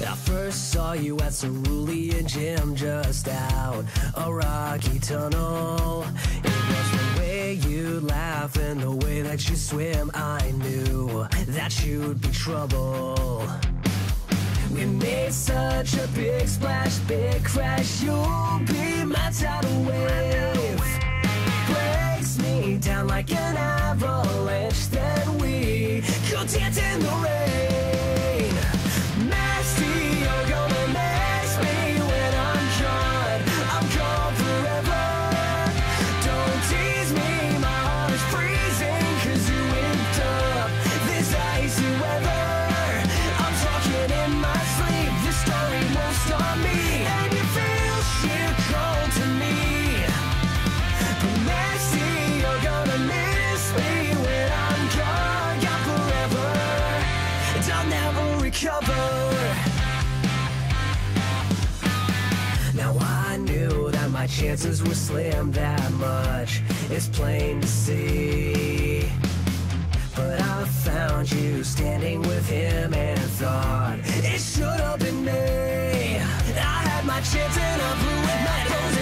I first saw you at Cerulean Gym just out a rocky tunnel. It was the way you laugh and the way that you swim. I knew that you'd be trouble. We made such a big splash, big crash. You'll be my tidal wave. Breaks me down like an avalanche. Then we go dance in the rain. chances were slim that much. It's plain to see. But I found you standing with him and thought It should have been me. I had my chance and I blew it, my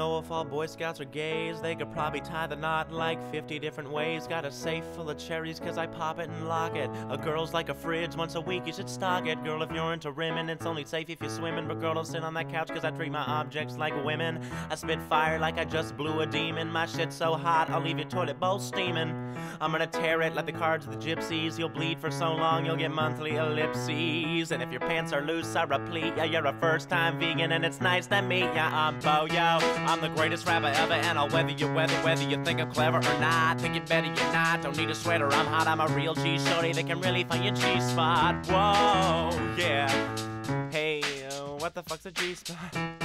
Know if all Boy Scouts are gays. They could probably tie the knot like 50 different ways. Got a safe full of cherries cause I pop it and lock it. A girl's like a fridge, once a week you should stock it. Girl, if you're into rimming, it's only safe if you're swimming. But girl, don't sit on that couch cause I treat my objects like women. I spit fire like I just blew a demon. My shit's so hot, I'll leave your toilet bowl steaming. I'm gonna tear it like the cards of the gypsies. You'll bleed for so long, you'll get monthly ellipses. And if your pants are loose, I replete ya. You're a first time vegan and it's nice to meet ya. I'm Bo Yo. I'm the greatest rapper ever, and I'll weather you, weather, whether you think I'm clever or not. Think it better, you're not. Don't need a sweater, I'm hot. I'm a real G shorty that can really find your G spot. Whoa, yeah. Hey, uh, what the fuck's a G spot?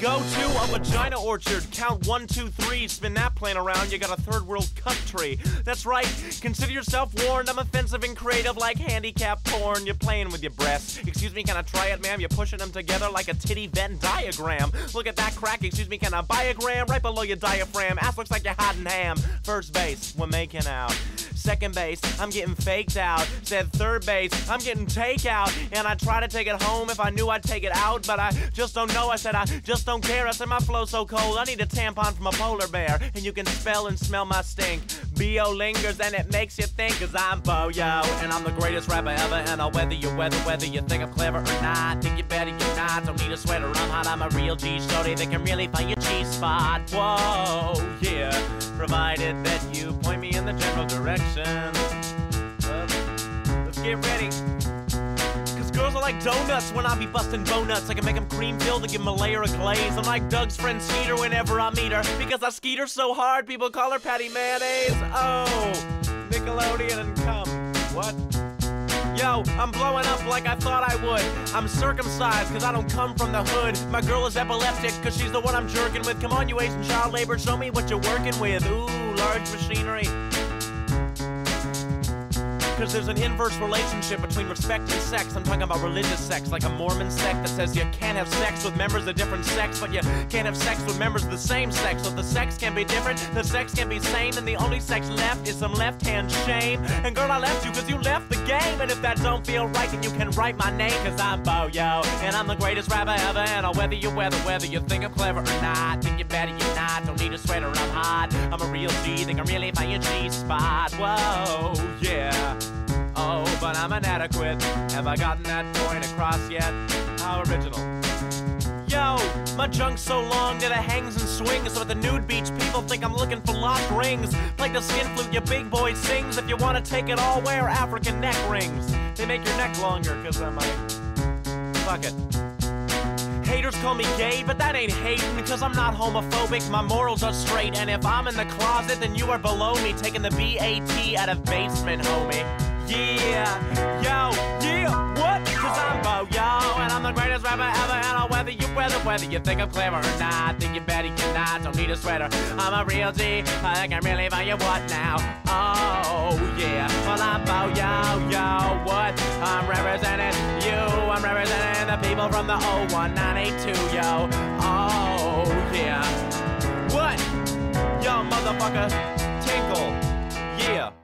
Go to a vagina orchard, count one, two, three, spin that plane around, you got a third world country. That's right, consider yourself warned, I'm offensive and creative like handicap porn. You're playing with your breasts. Excuse me, can I try it, ma'am? You're pushing them together like a titty Venn diagram. Look at that crack, excuse me, can I buy a gram? Right below your diaphragm, ass looks like you're hot and ham. First base, we're making out. Second base, I'm getting faked out. Said third base, I'm getting takeout. And I try to take it home if I knew I'd take it out, but I just don't know. I said I just don't care. I said my flow's so cold. I need a tampon from a polar bear, and you can spell and smell my stink. Bo lingers and it makes you think, cause I'm Bo Yo, and I'm the greatest rapper ever. And I'll weather your weather, whether you think I'm clever or not. Think you better, you're not. Don't need a sweater, I'm hot. I'm a real G shorty they can really find your G spot. Whoa, yeah. Provided that you point me in the general direction. Let's get ready. Cause girls are like donuts when I be busting donuts. I can make them cream filled and give them a layer of glaze. I'm like Doug's friend Skeeter whenever I meet her. Because I skeet her so hard, people call her Patty Mayonnaise. Oh, Nickelodeon and cum. What? I'm blowing up like I thought I would. I'm circumcised cause I don't come from the hood. My girl is epileptic cause she's the one I'm jerking with. Come on, you Asian child labor, show me what you're working with. Ooh, large machinery. Cause there's an inverse relationship between respect and sex. I'm talking about religious sex, like a Mormon sect that says you can't have sex with members of different sex, but you can't have sex with members of the same sex. So the sex can be different, the sex can be same, and the only sex left is some left hand shame. And girl, I left you cause you left the game. And if that don't feel right, then you can write my name, cause I'm Bo Yo. And I'm the greatest rapper ever, and I'll weather you weather, whether you think I'm clever or not. Think you're better, you're not. Don't need a sweater, I'm hot. I'm a real G, think I'm really find your G spot. Whoa, yeah. Oh, but I'm inadequate. Have I gotten that point across yet? How original. Yo, my junk's so long that it hangs and swings. So at the nude beach, people think I'm looking for lost rings. Like the skin flute your big boy sings. If you wanna take it all, wear African neck rings. They make your neck longer, cause I'm like, fuck it. Haters call me gay, but that ain't hating, cause I'm not homophobic, my morals are straight. And if I'm in the closet, then you are below me, taking the BAT out of basement, homie. Yeah, yo, yeah, what? Cause I'm Bo Yo, and I'm the greatest rapper ever, and I'll weather you, weather, whether you think I'm clever or not. Think you better, you're not, don't need a sweater. I'm a real G, I can really buy you what now? Oh, yeah, well, I'm Bo Yo, yo, what? I'm representing you, I'm representing the people from the 01982, yo. Oh, yeah. What? Yo, motherfucker, tinkle, yeah.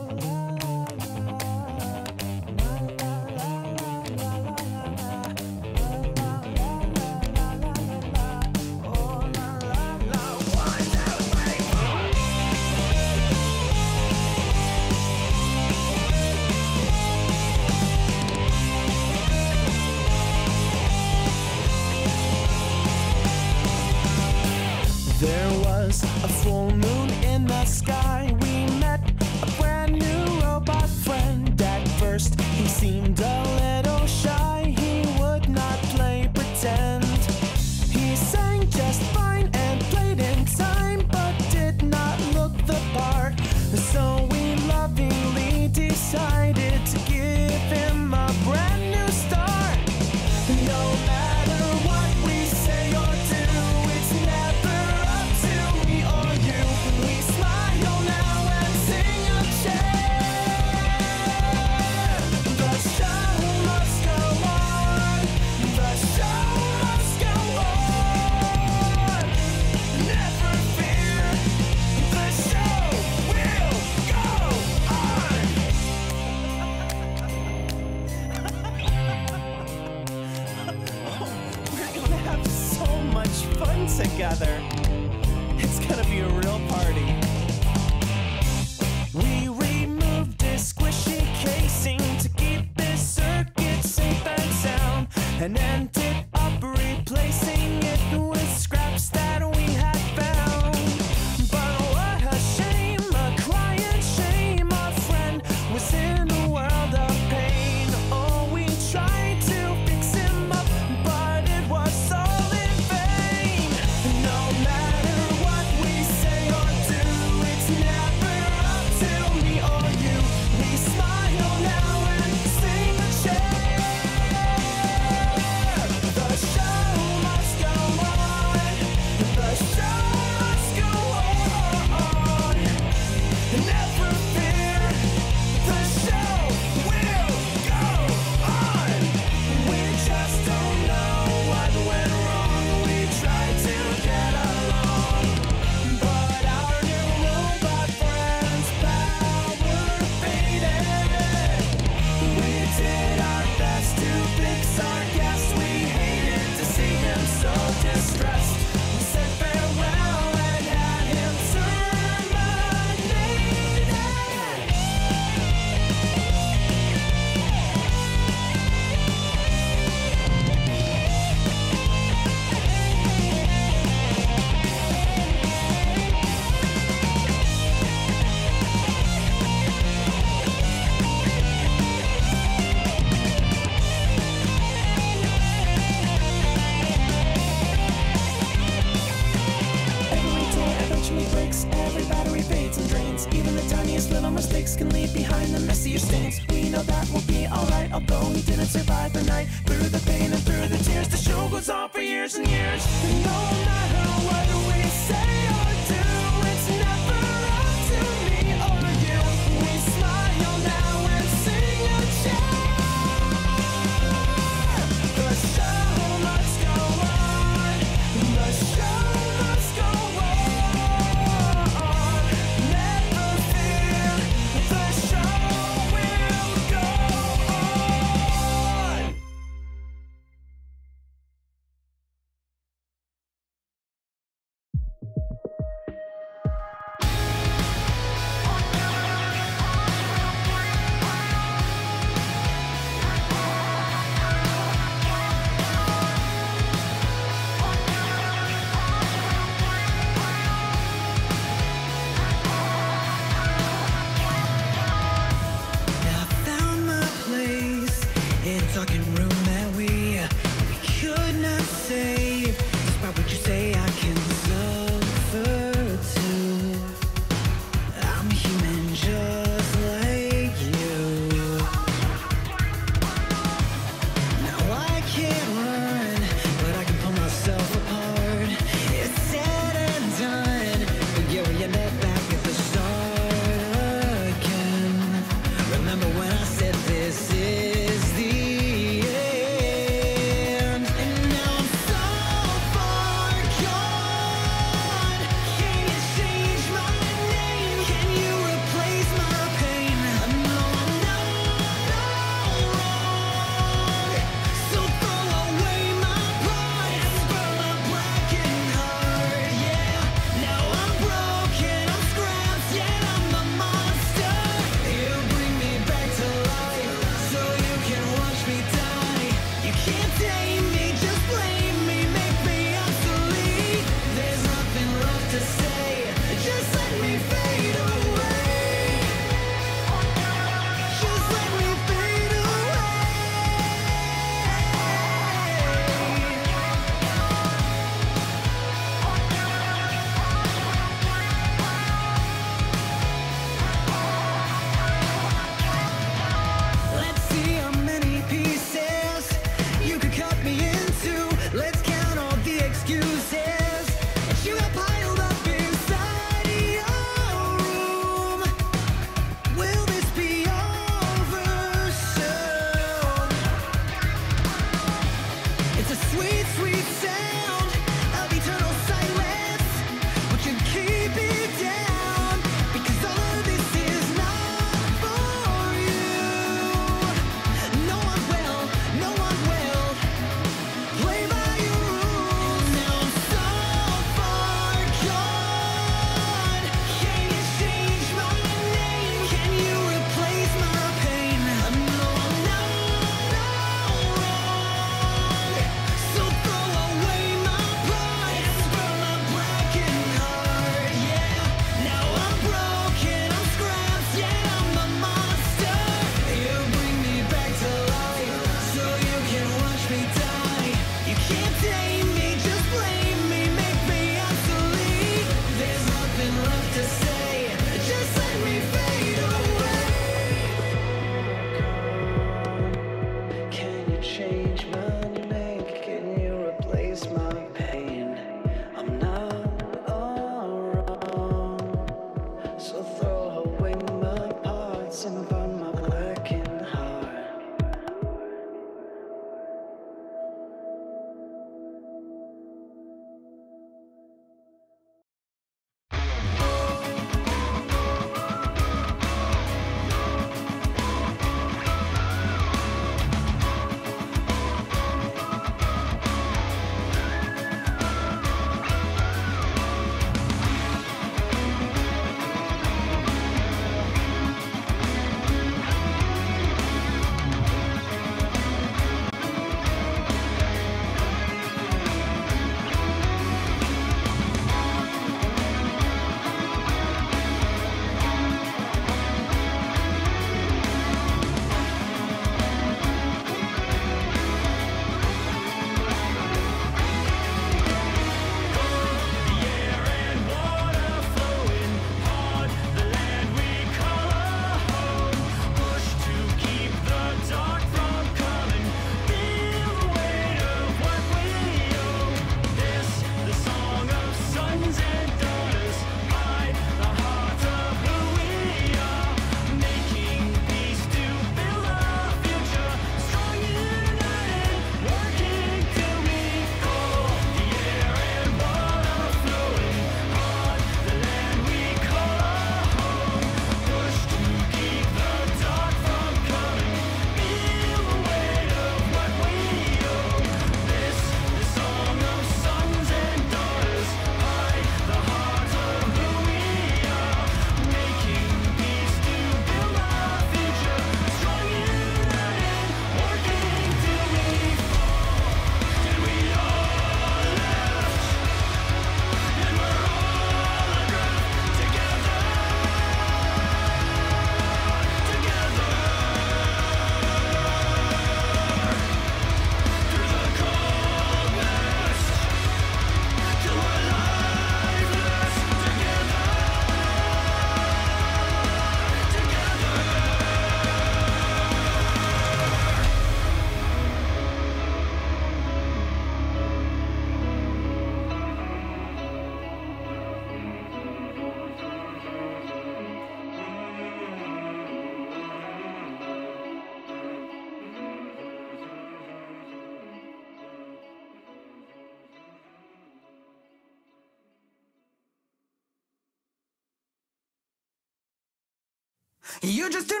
Just do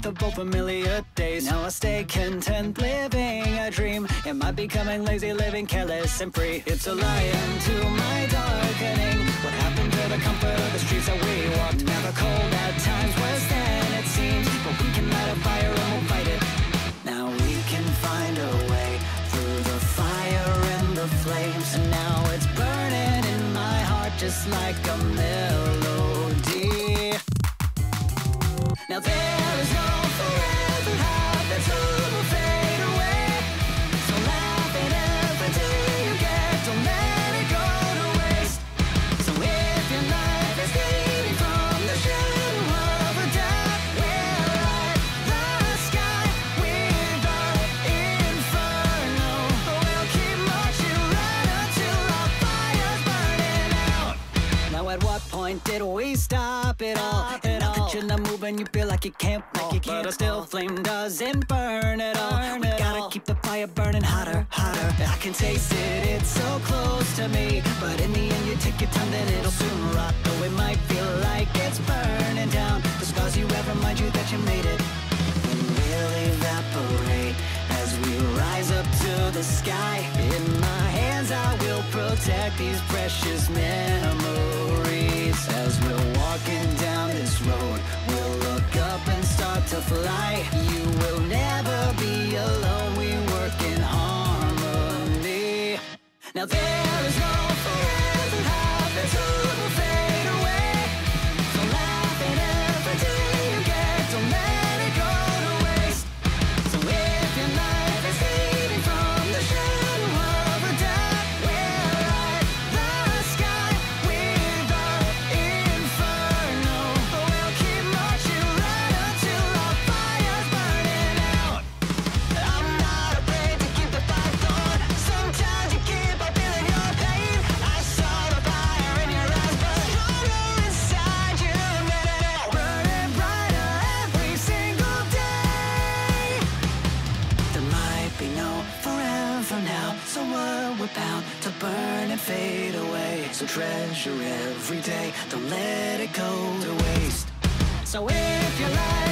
path both familiar days. Now I stay content, living a dream. Am I becoming lazy, living careless and free? It's a light unto my darkening. What happened to the comfort of the streets that we walked? Never cold at times, worse than it seems. But we can light a fire and we'll fight it. Now we can find a way through the fire and the flames. And now it's burning in my heart just like a melody. And now that you're not moving, you feel like you can't fall. But a still flame doesn't burn at all. We gotta keep the fire burning hotter, hotter. I can taste it, it's so close to me. But in the end, you take your time, then it'll soon rot. Though it might feel like it's burning down. The scars you have remind you that you made it. And we'll evaporate as we rise up to the sky. In my hands, I will protect these precious memories. As we're walking down road, we'll look up and start to fly. You will never be alone, we work in harmony. Now there is no fade away. So treasure every day, don't let it go to waste. So if your light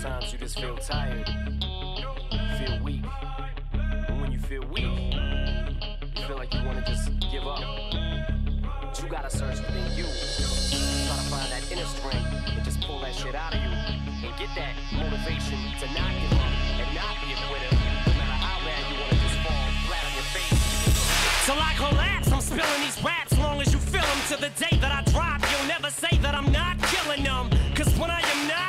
Sometimes you just feel tired, feel weak. And when you feel weak, you feel like you wanna just give up. But you gotta search within you. Try to find that inner strength and just pull that shit out of you. And get that motivation to not give up and not be a quitter. So matter how bad you I collapse, I'm spilling these raps long as you feel them. To the day that I drop, you'll never say that I'm not killing them. Cause when I am not,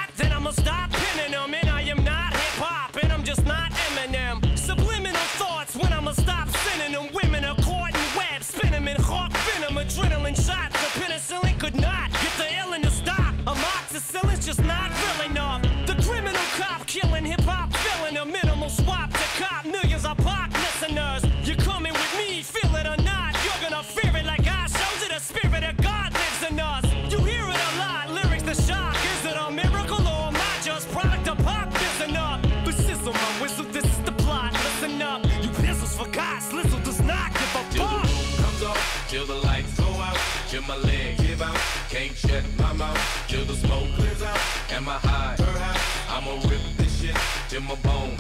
in my bones.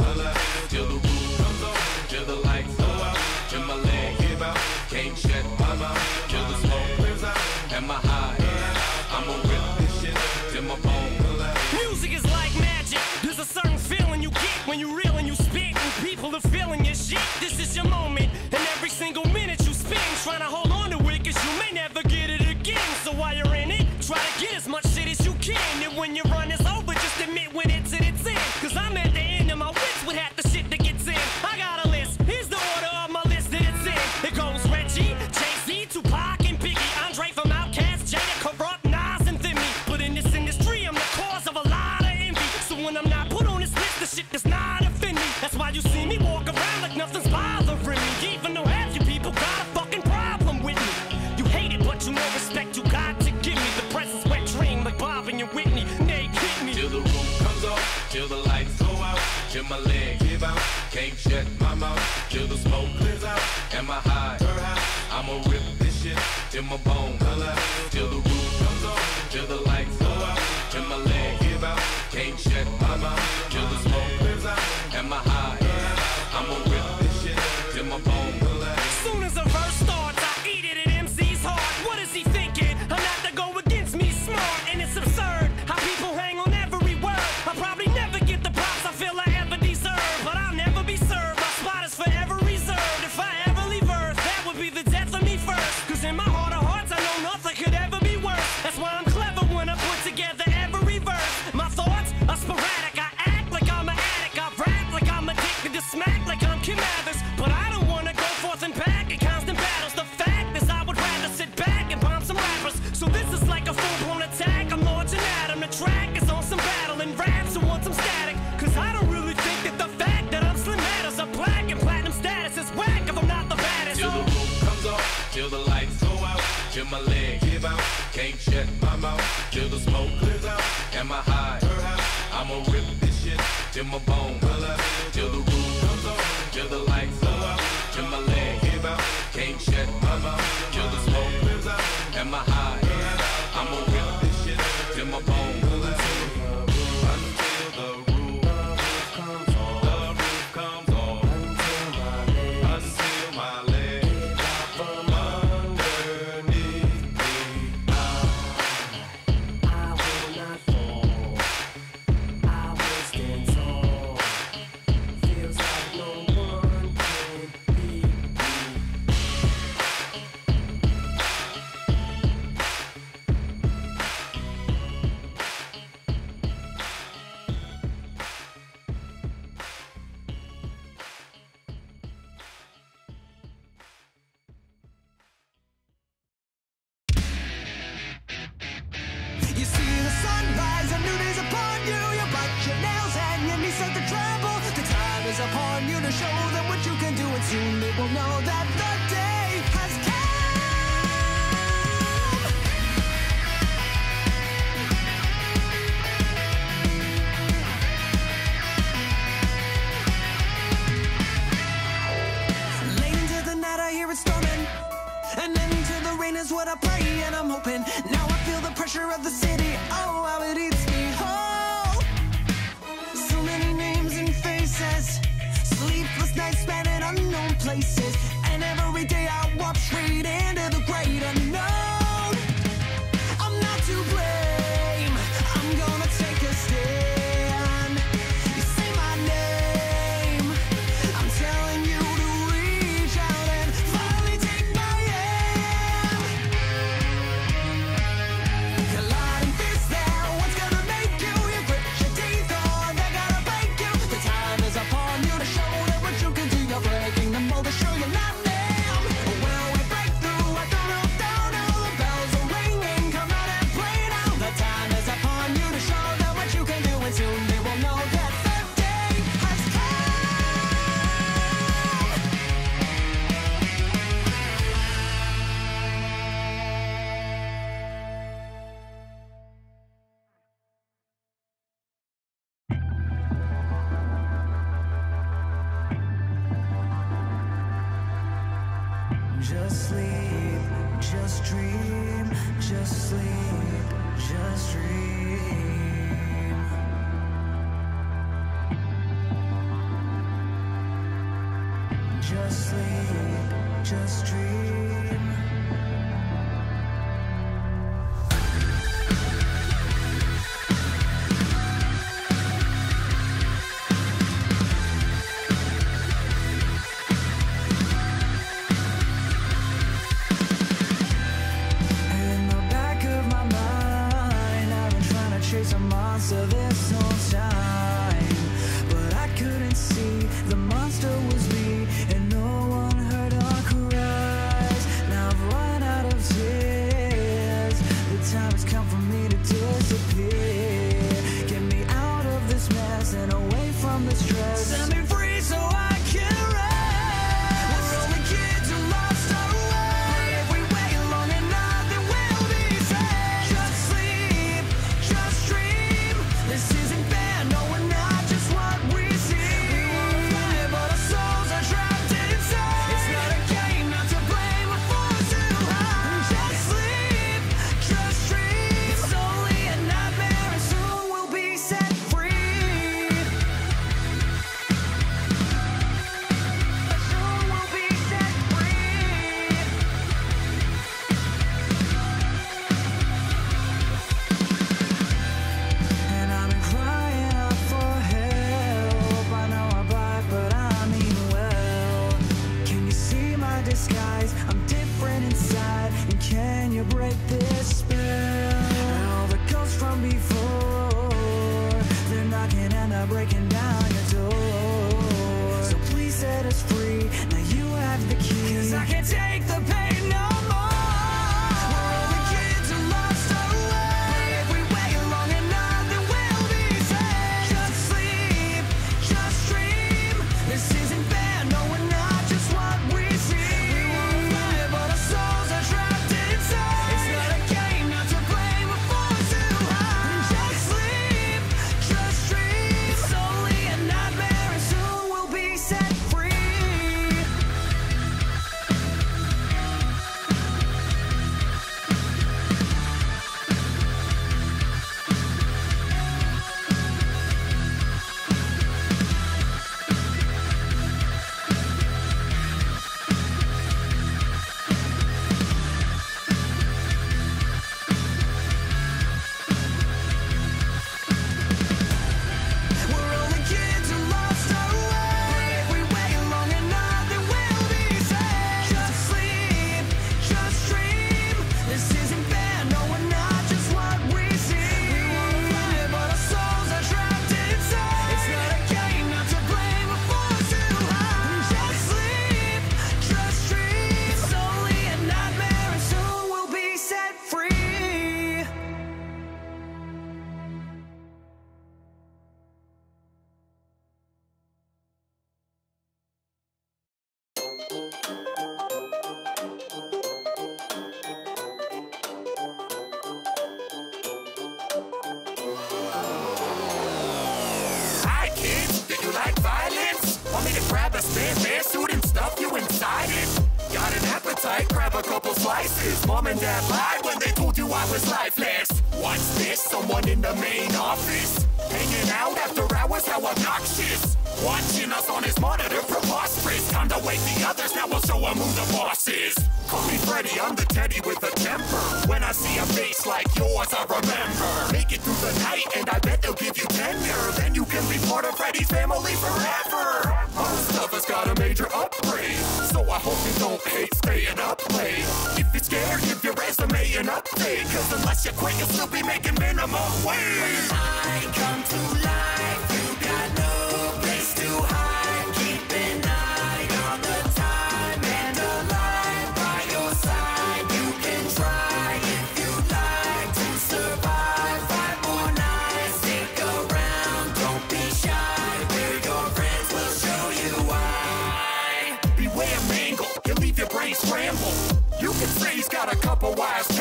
in my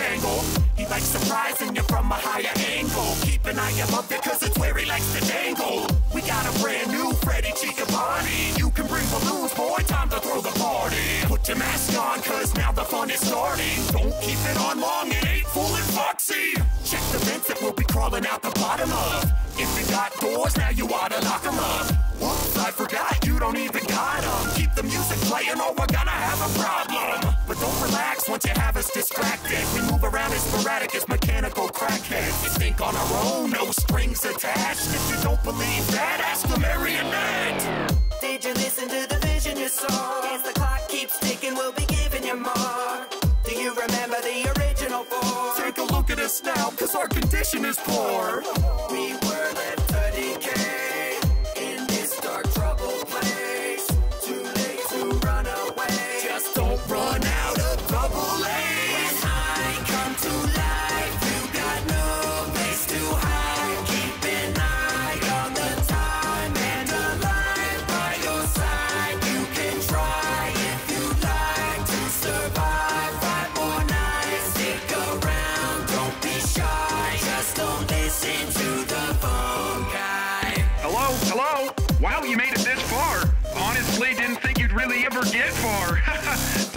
wires tangled. He likes surprising you from a higher angle. Keep an eye above it, cause it's where he likes to dangle. We got a brand new Freddy Chica Bonnie. You can bring balloons, boy, time to throw the party. Put your mask on, cause now the fun is starting. Don't keep it on long, it ain't fooling Foxy. Check the vents that we'll be crawling out the bottom of. If you got doors, now you oughta lock 'em up. I forgot, you don't even got 'em. Keep the music playing or we're gonna have a problem. But don't relax once you have us distracted. We move around as sporadic as mechanical crackheads. We think on our own, no strings attached. If you don't believe that, ask the marionette. Did you listen to the vision you saw? As the clock keeps ticking, we'll be giving you more. Do you remember the original four? Take a look at us now, cause our condition is poor. We were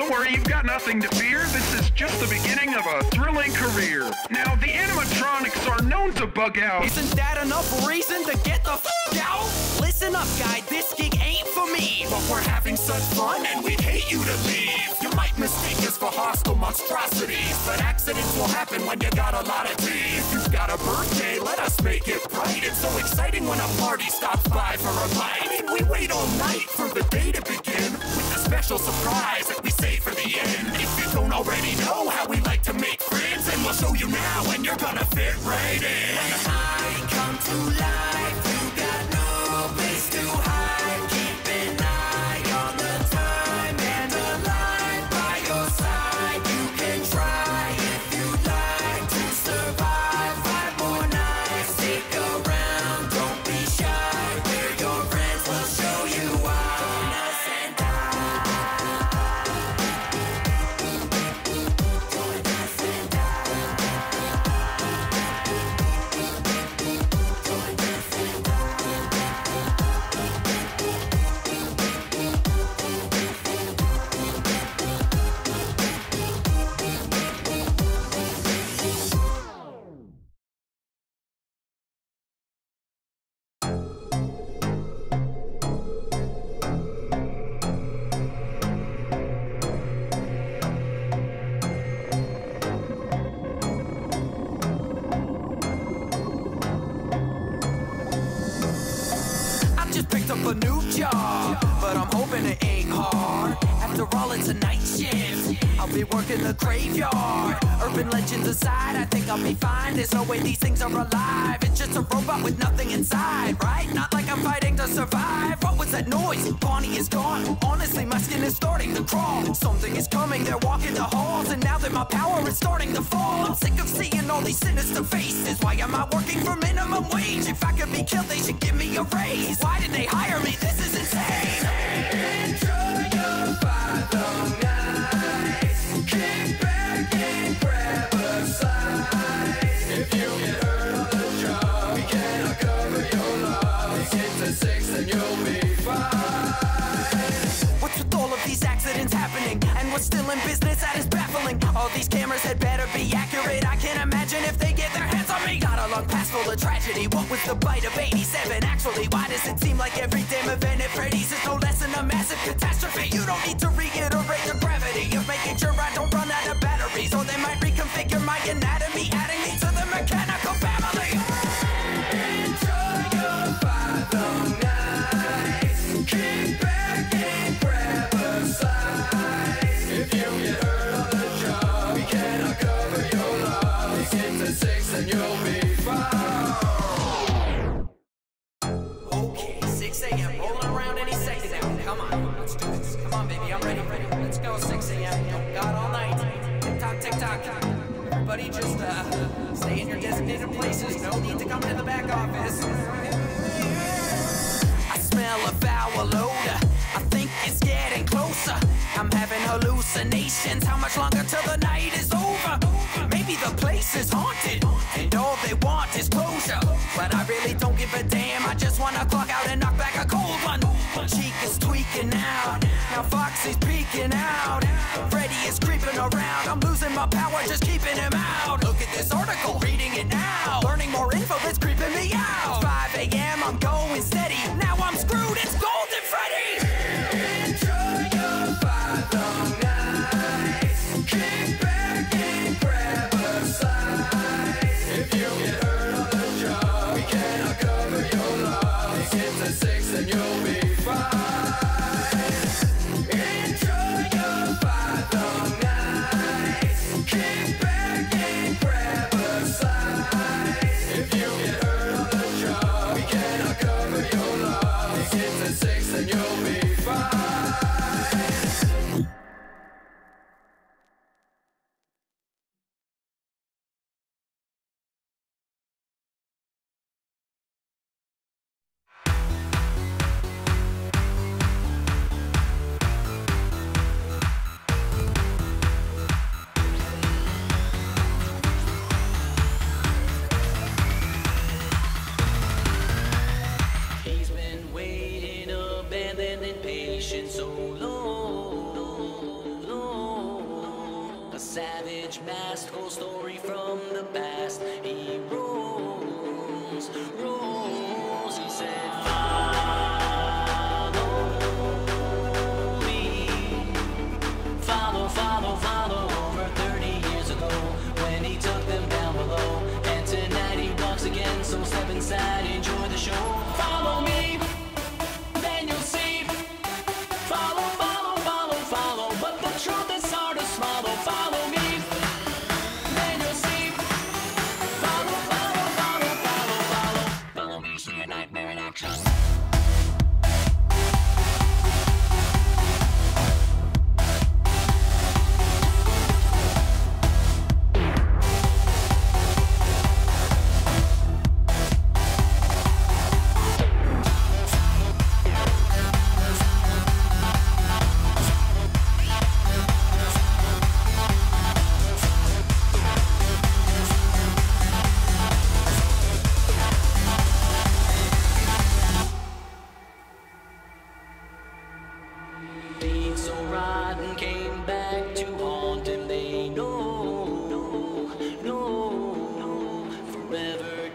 Don't worry, you've got nothing to fear. This is just the beginning of a thrilling career. Now, the animatronics are known to bug out. Isn't that enough reason to get the f out? Listen up, guy, this gig ain't for me. But we're having such fun and we'd hate you to leave. You might mistake us for hostile monstrosities, but accidents will happen when you got a lot of teeth. If you've got a birthday, let us make it bright. It's so exciting when a party stops by for a bite. I mean, we wait all night for the day to begin special surprise that we save for the end. If you don't already know how we like to make friends, then we'll show you now and you're gonna fit right in. I come to life. Graveyard. Urban legends aside, I think I'll be fine. There's no way these things are alive. It's just a robot with nothing inside, right? Not like I'm fighting to survive. What was that noise? Bonnie is gone. Honestly, my skin is starting to crawl. Something is coming, they're walking the halls, and now that my power is starting to fall, I'm sick of seeing all these sinister faces. Why am I working for minimum wage? If I could be killed, they should give me a raise. Why did they hire me? This is insane. still in business that is baffling. All these cameras had better be accurate. I can't imagine if they get their hands on me. Got a long past full of tragedy. What was the bite of 87? Actually, why does it seem like every damn event at Freddy's Is no less than a massive catastrophe? You don't need to reiterate hallucinations. How much longer till the night is over? Maybe the place is haunted, and all they want is closure. But I really don't give a damn. I just wanna clock out and knock back a cold one. Cheek is tweaking out, now Foxy's peeking out. Freddy is creeping around. I'm losing my power just keeping him out. Look at this article, reading.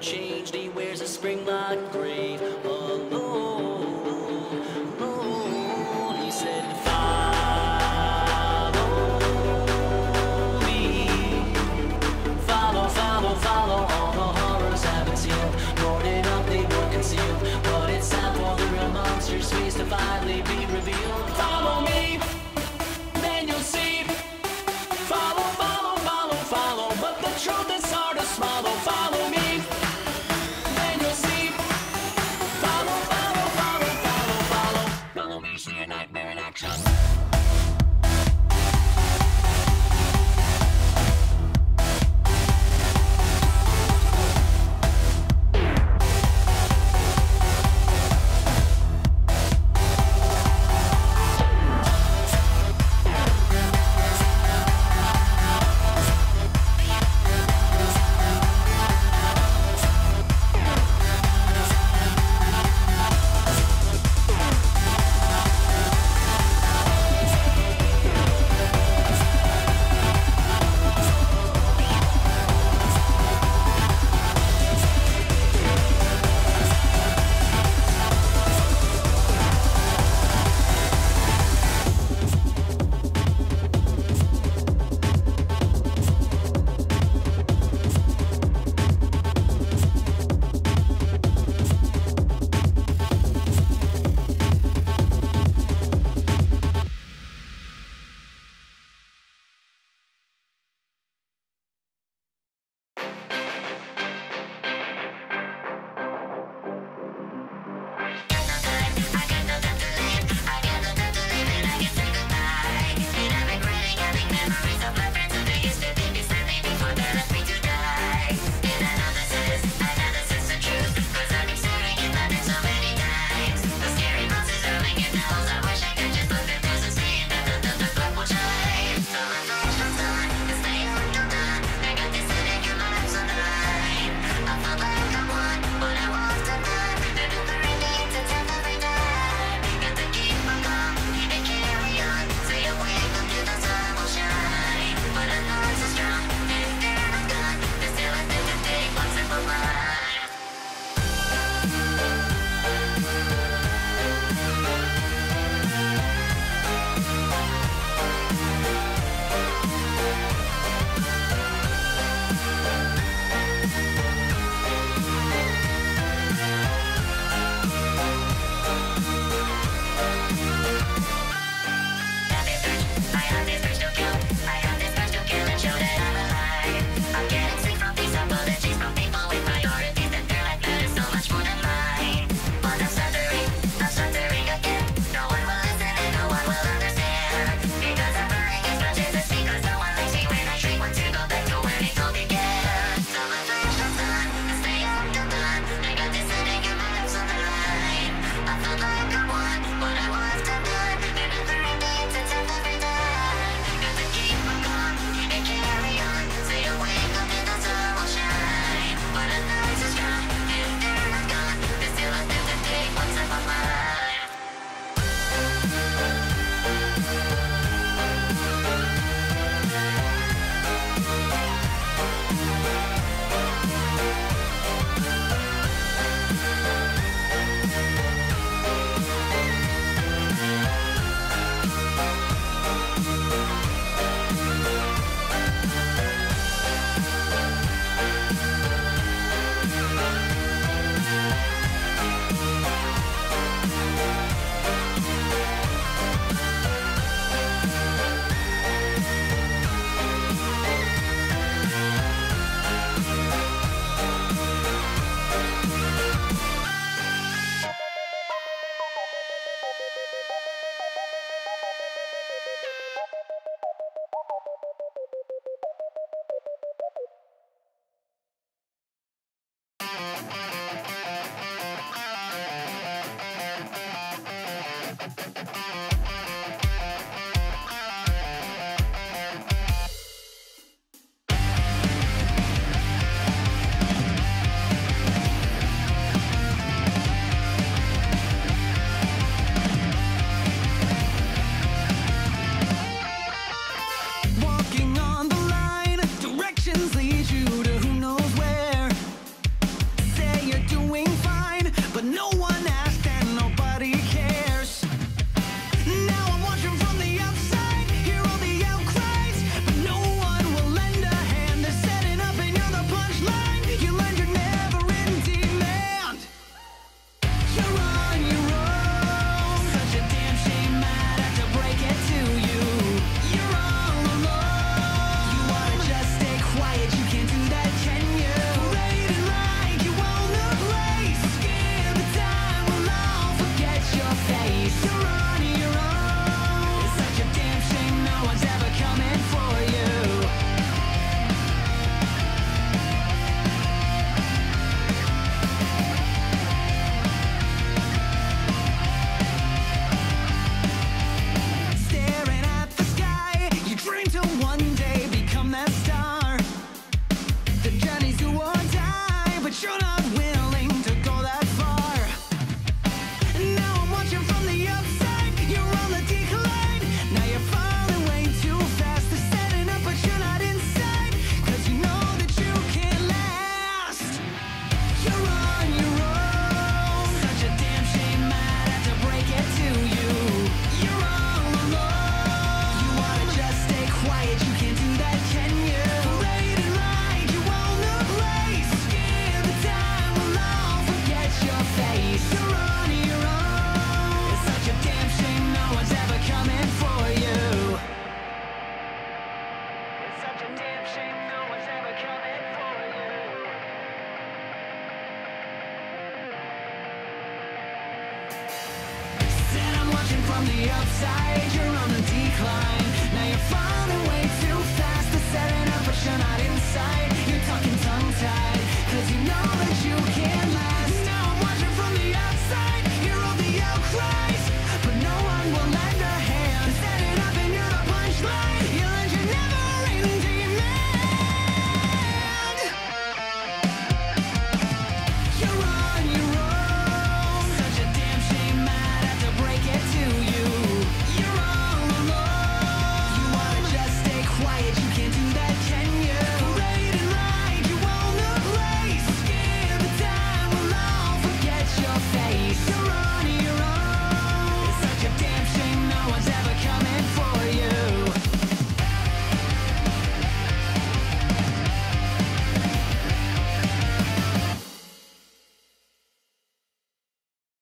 changed, he wears a spring-lock grave.